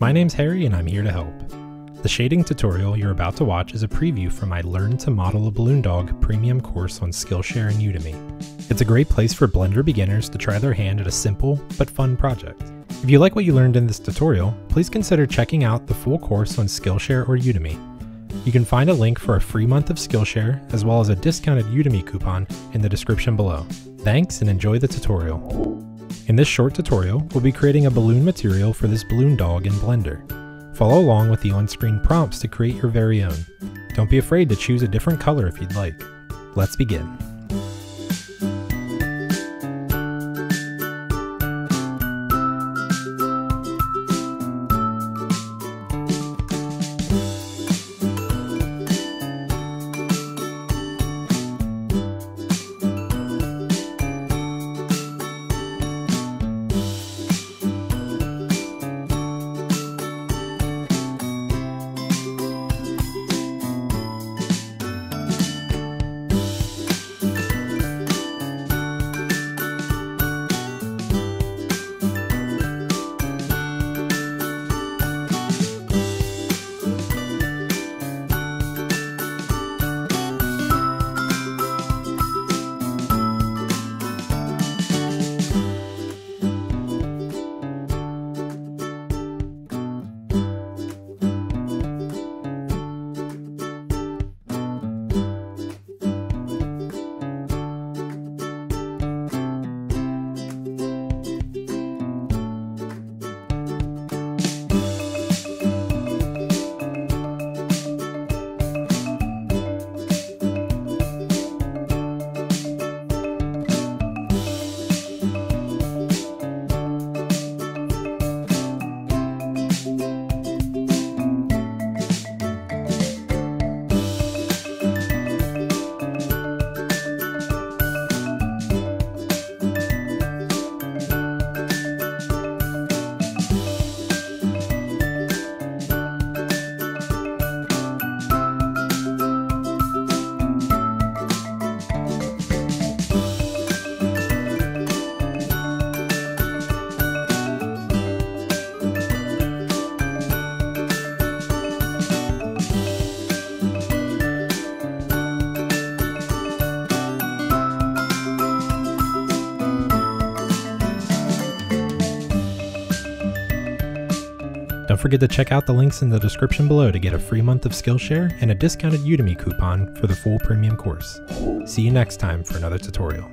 My name's Harry and I'm here to help. The shading tutorial you're about to watch is a preview from my Learn to Model a Balloon Dog premium course on Skillshare and Udemy. It's a great place for Blender beginners to try their hand at a simple but fun project. If you like what you learned in this tutorial, please consider checking out the full course on Skillshare or Udemy. You can find a link for a free month of Skillshare as well as a discounted Udemy coupon in the description below. Thanks and enjoy the tutorial. In this short tutorial, we'll be creating a balloon material for this balloon dog in Blender. Follow along with the on-screen prompts to create your very own. Don't be afraid to choose a different color if you'd like. Let's begin. Don't forget to check out the links in the description below to get a free month of Skillshare and a discounted Udemy coupon for the full premium course. See you next time for another tutorial.